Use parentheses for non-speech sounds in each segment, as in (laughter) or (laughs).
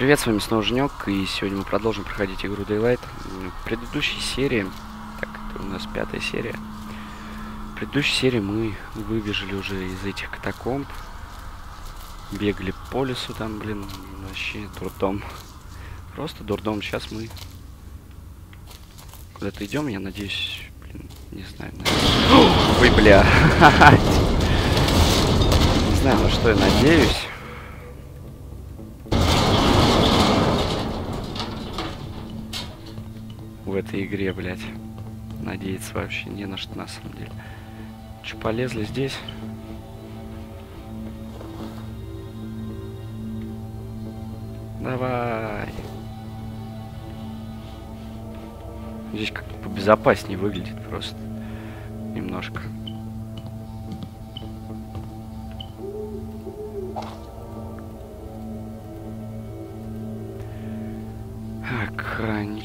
привет, с вами снова Женек, и сегодня мы продолжим проходить игру Daylight. В предыдущей серии, так, это у нас пятая серия, в предыдущей серии мы выбежали уже из этих катакомб, бегали по лесу там, блин, вообще дурдом. (laughs) Просто дурдом. Сейчас мы куда-то идем, я надеюсь, блин, не знаю. Наверное... (gasps) Ой, бля. (laughs) Не знаю, на что я надеюсь. в этой игре, блядь. Надеяться вообще не на что, на самом деле. Че, полезли здесь? Давай. Здесь как-то побезопаснее выглядит просто. Немножко.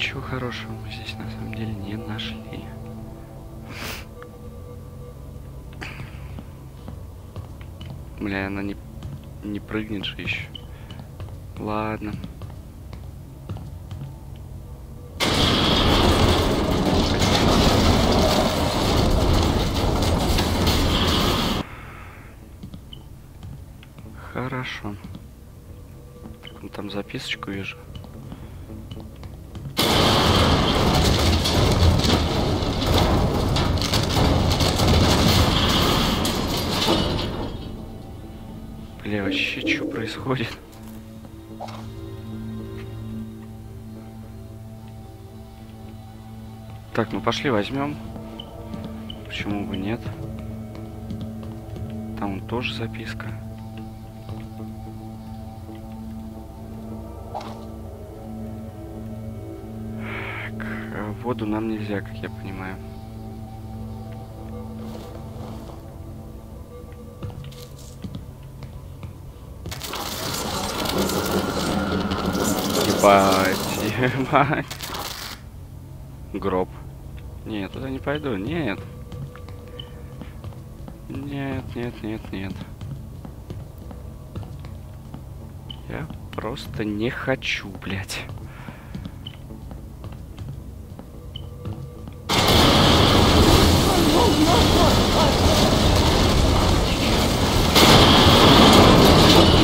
Ничего хорошего мы здесь на самом деле не нашли. Бля, она не, не прыгнет же еще. Ладно. Хорошо. Ну там записочку вижу. Бля, вообще что происходит? Так, ну пошли возьмем. Почему бы нет? Там тоже записка. К воду нам нельзя, как я понимаю. Ебать, ебать. Гроб. Нет, туда не пойду, нет. Нет, нет, нет, нет. Я просто не хочу, блядь.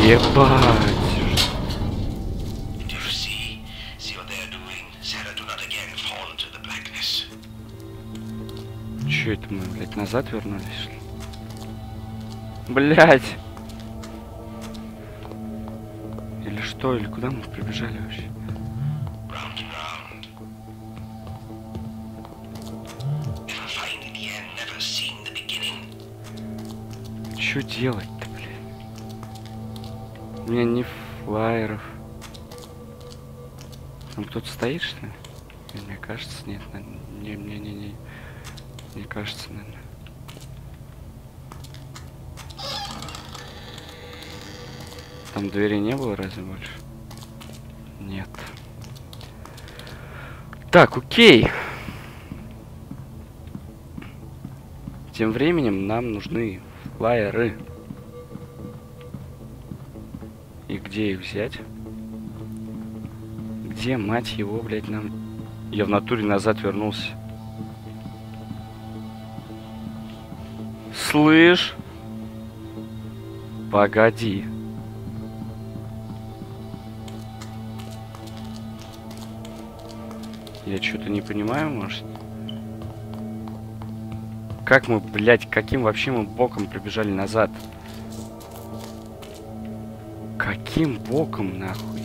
Ебать. Блядь, назад вернулись? Блядь! Или что, или куда мы прибежали вообще? Что делать-то, блядь? У меня ни флайеров. Там кто-то стоит, что ли? Мне кажется, нет. Не-не-не-не. Мне кажется, наверное. Там двери не было разве больше? Нет. Так, окей. Тем временем нам нужны флайеры. И где их взять? Где, мать его, блядь, нам... Я в натуре назад вернулся. Слышь? Погоди. Я что-то не понимаю, может? Как мы, блядь, каким вообще мы боком прибежали назад? Каким боком, нахуй?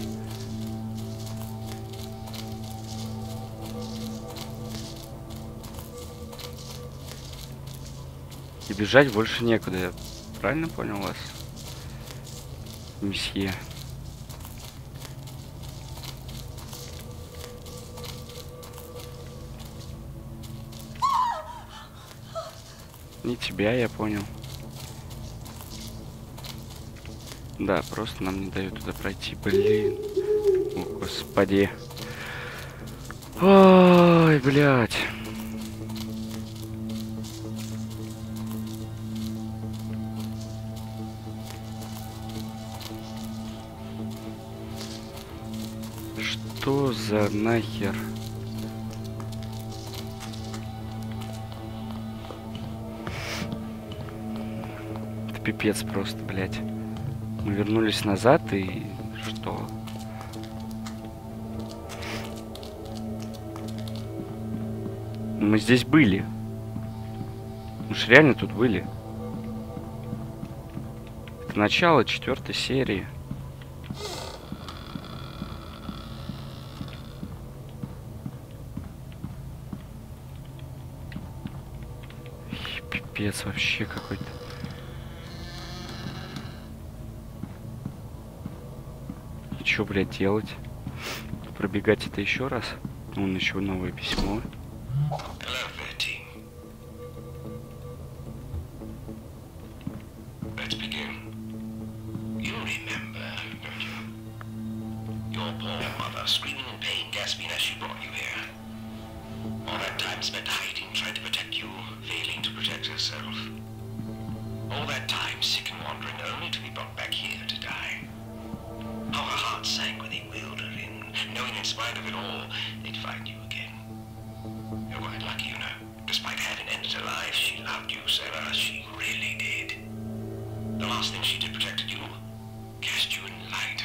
И бежать больше некуда, я правильно понял вас? Месье. Не тебя, я понял. Да, просто нам не дают туда пройти. Блин. О, господи. Ой, блядь. за нахер? Это пипец просто, блядь. Мы вернулись назад и что? Мы здесь были. Мы же реально тут были. Это начало четвертой серии. Пипец вообще какой-то. И чё, блядь, делать? Пробегать это еще раз? Вон еще новое письмо. Hello, 13. Let's begin. You remember, don't you? Your poor pain, gasping as she brought you spite of it all, they'd find you again. You're quite lucky, you know. Despite having ended her life, she loved you, Sarah. She really did. The last thing she did protected you, cast you in light.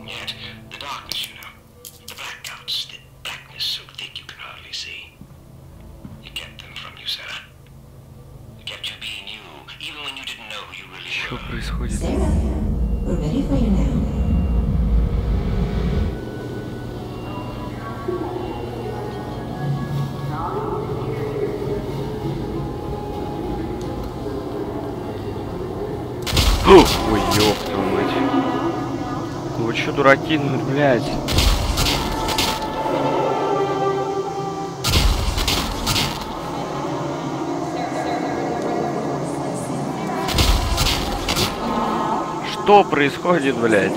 And yet, the darkness, you know, the blackouts, the blackness so thick you can hardly see. It kept them from you, Sarah. It kept you being you, even when you didn't know who you really were. Ой, ёб твою мать. Ну вы чё, дураки, ну, блядь. Что происходит, блядь?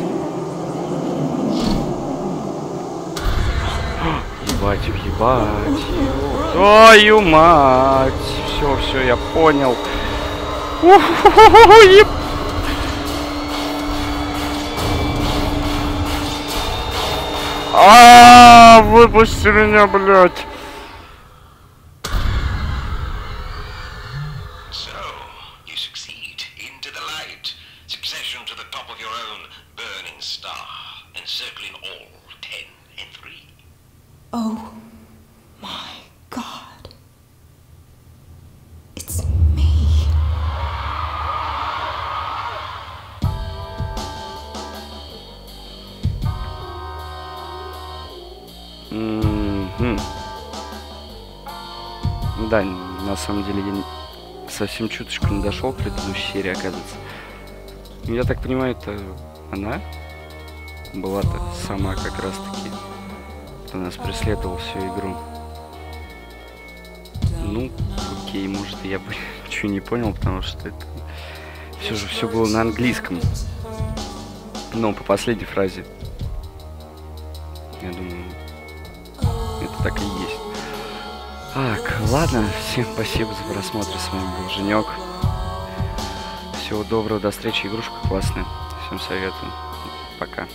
Ебать, ебать. Твою мать. Все, все, я понял. А, выпусти меня, блядь. Burning star. Encircling all ten and three. Да, на самом деле я совсем чуточку не дошел к предыдущей серии, оказывается. Ну, Я так понимаю, это она была-то сама как раз-таки, кто нас преследовал всю игру. Ну, окей, может, я бы (laughs) ничего не понял, потому что это все же все было на английском. Но по последней фразе, я думаю, это так и есть. Так, ладно, всем спасибо за просмотр, с вами был Женек. Всего доброго, до встречи, игрушка классная. Всем советую. Пока.